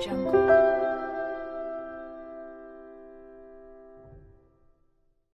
jungle.